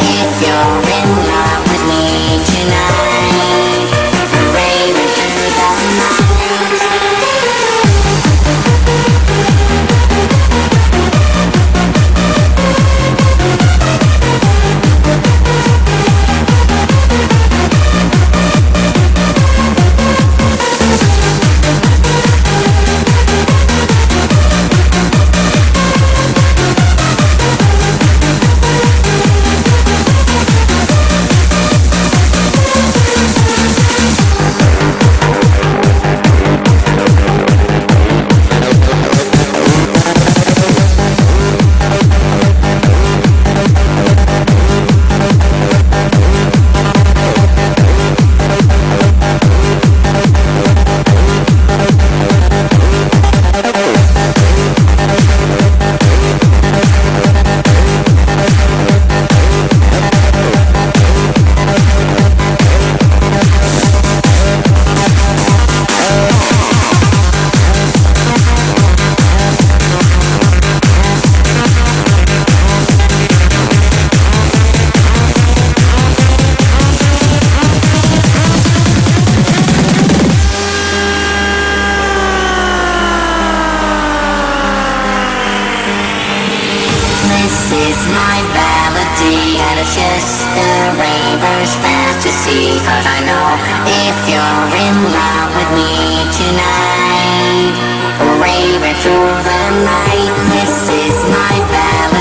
If you're in love with me tonight Just a raver's fantasy Cause I know if you're in love with me tonight Raving through the night This is my just